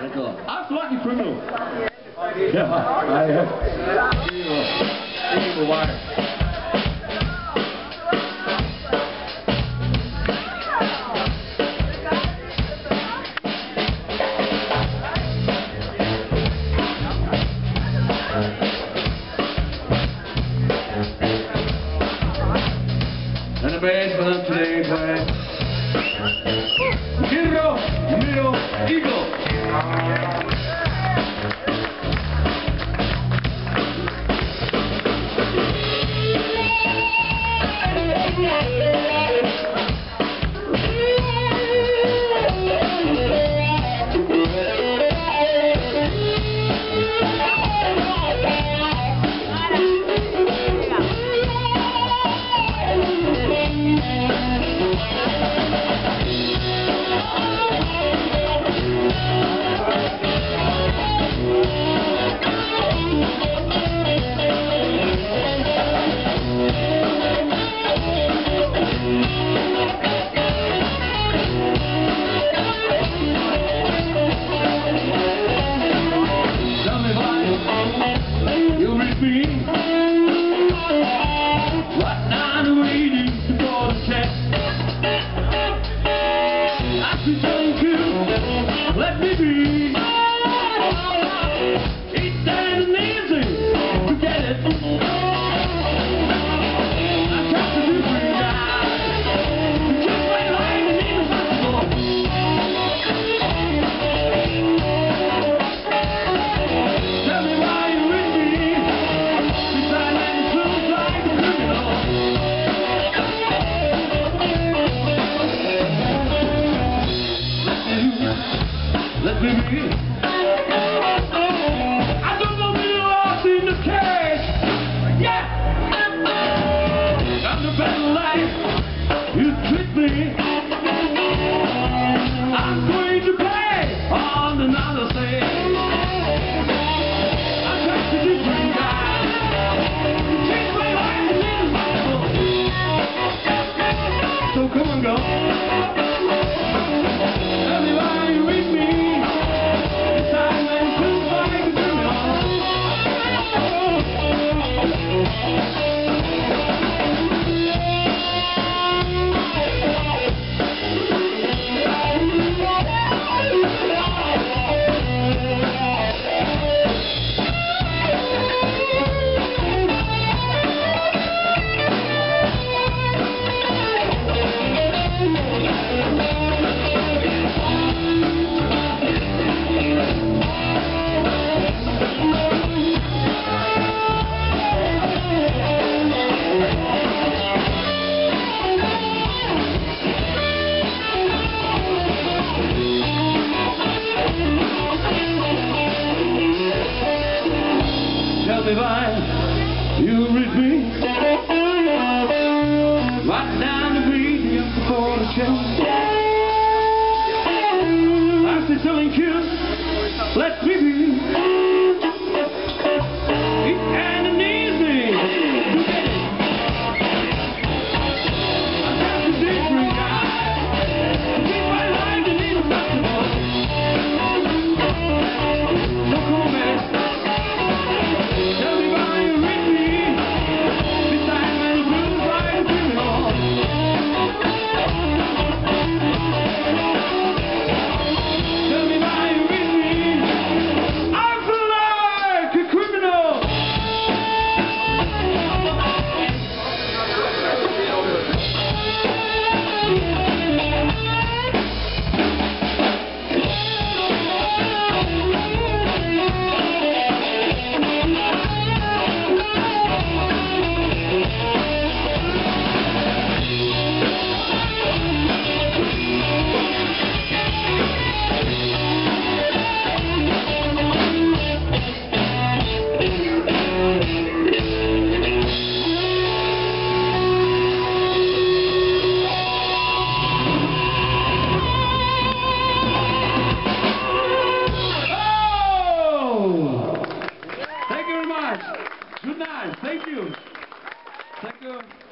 Criminal. Yeah, I am. Evil, evil wire. And the band's behind today. Obrigado. Let me be. I don't know me, I've the. Yeah. I'm the better life. tell me why you read me right down the medium for the chance. nice. Good night. Thank you. Thank you.